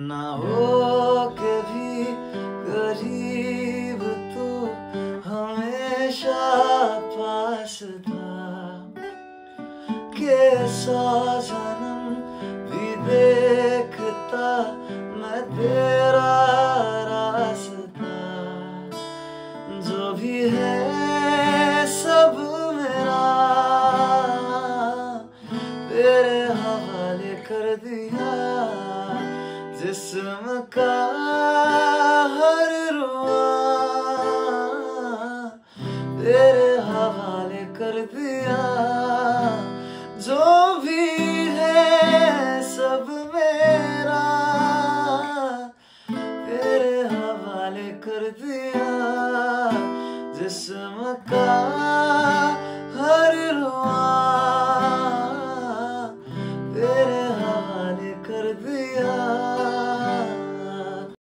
ना हो के भी गरीब तू हमेशा पास था। के सौ जन्म भी देखता मैं तेरा रास्ता। जो भी है सब मेरा। तेरे हवाले कर दिया जिसम का हर रुआ तेरे हवाले कर दिया। जो भी है सब मेरा तेरे हवाले कर दिया। जिसम का हर रुआ तेरे हवाले कर दिया।